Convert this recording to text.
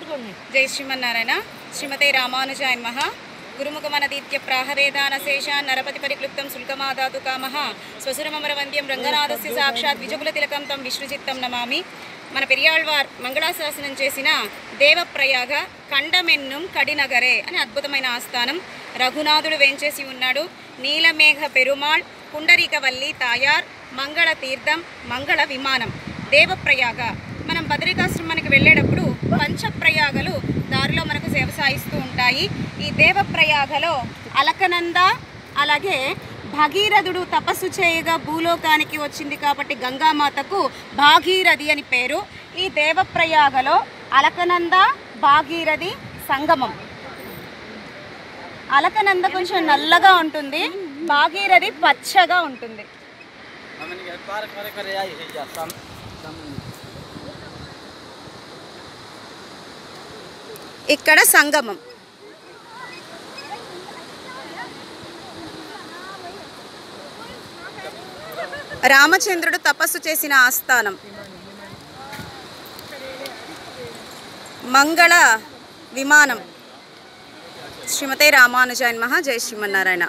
జై శ్రీమన్నారాయణ. శ్రీమతే రామానుజాయ మహ గురుముఖమనదీత్య ప్రాహరేదాన శేషాన్ నరపతి పరిక్లుప్తం శుల్కమాదాతు కామహ స్వసురమమర వంద్యం రంగనాథస్య సాక్షాత్ విజగుల తిలకం తం విష్ణుచిత్తం నమామి. మన పెరియాళ్వార్ మంగళాశాసనం చేసిన దేవప్రయాగ కండమెన్నుం కడినగరే అని అద్భుతమైన ఆస్థానం. రఘునాథుడు వేంచేసి ఉన్నాడు. నీలమేఘ పెరుమాళ్ పుండరీకవల్లి తాయార్ మంగళ తీర్థం మంగళ విమానం. దేవప్రయాగ. మనం బద్రికాశ్రమానికి వెళ్ళేటప్పుడు పంచప్రయాగలు దారిలో మనకు సేవ సాయిస్తూ ఉంటాయి. ఈ దేవప్రయాగలో అలకనంద అలాగే భగీరథుడు తపస్సు చేయగా భూలోకానికి వచ్చింది కాబట్టి గంగామాతకు భాగీరథి అని పేరు. ఈ దేవప్రయాగలో అలకనంద భాగీరథి సంగమం. అలకనంద కొంచెం నల్లగా ఉంటుంది భాగీరథి పచ్చగా ఉంటుంది. ఇక్కడ సంగమం. రామచంద్రుడు తపస్సు చేసిన ఆస్థానం. మంగళ విమానం. శ్రీమతే రామానుజాయన్ మహా జై శ్రీమన్నారాయణ.